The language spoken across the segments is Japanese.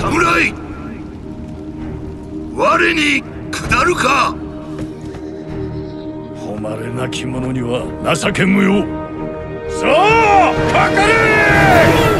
侍!我に下るか!誉れなき者には情け無用。さあかかれ!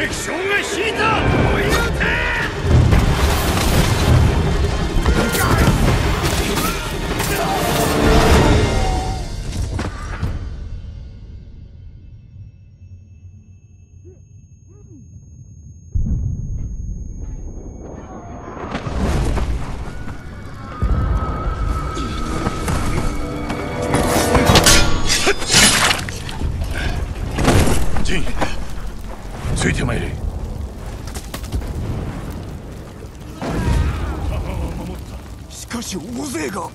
敵将が引いた追い撃て陣ついてまいれ。母は守ったしかし大勢が。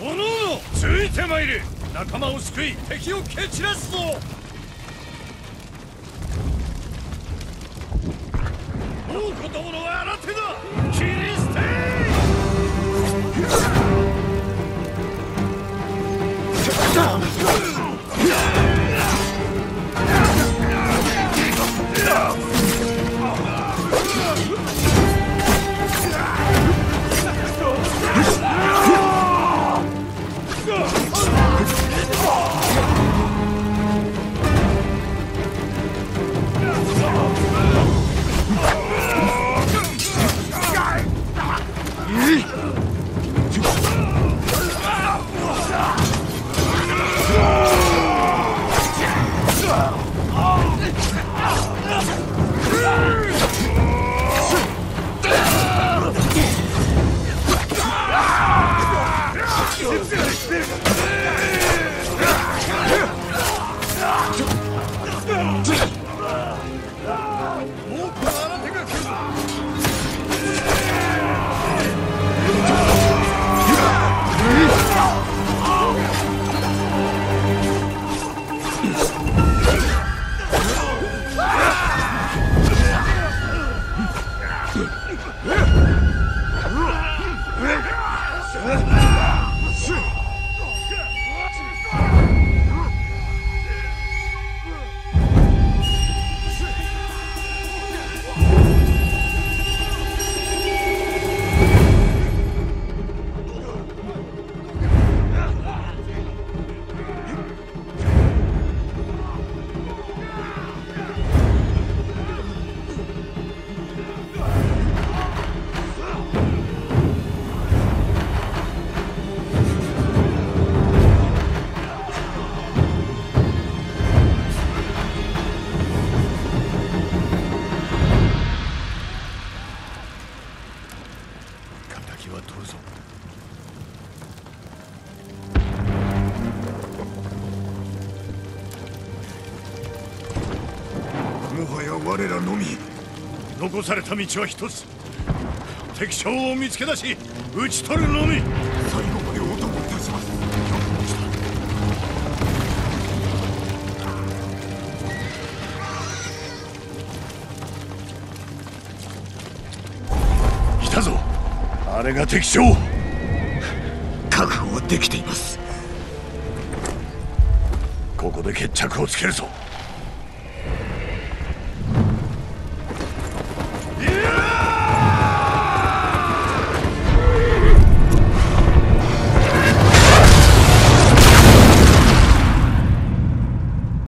おのおのついてまいれ仲間を救い敵を蹴散らすぞ。王子どもの新手だ。切り捨て Finish this! は取るぞ。もはや我らのみ。残された道は一つ。敵将を見つけ出し討ち取るのみ。あれが敵将。覚悟はできています。ここで決着をつけるぞ